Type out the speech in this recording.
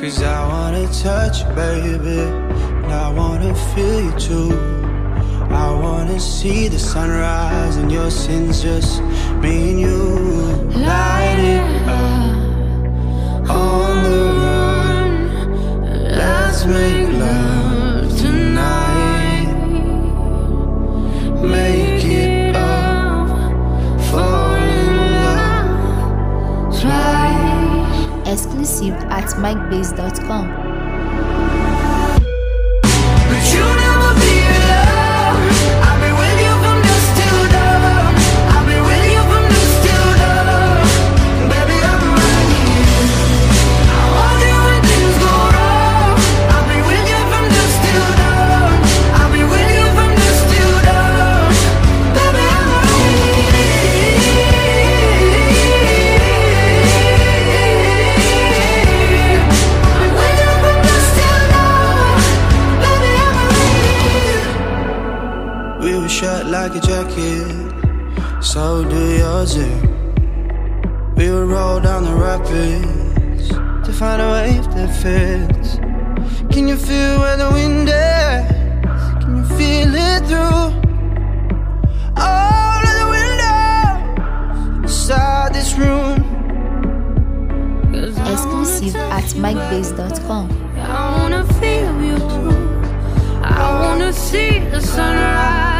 Cause I wanna touch you, baby, and I wanna feel you too. I wanna see the sunrise and your sins just me and you. Light it up Exclusive at MikeBase.com. We were shut like a jacket, so do yours. eh? We would roll down the rapids to find a wave that fits. Can you feel where the wind is? Can you feel it through all of the windows inside this room? Exclusive at MikeBase.com. I wanna feel you too. I wanna see the sunrise